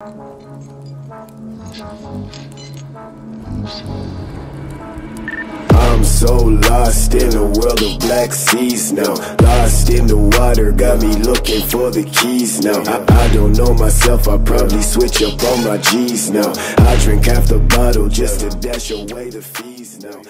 I'm so lost in a world of black seas now. Lost in the water, got me looking for the keys now. I, I don't know myself, I probably switch up on my G's now. I drink half the bottle just to dash away the fees now.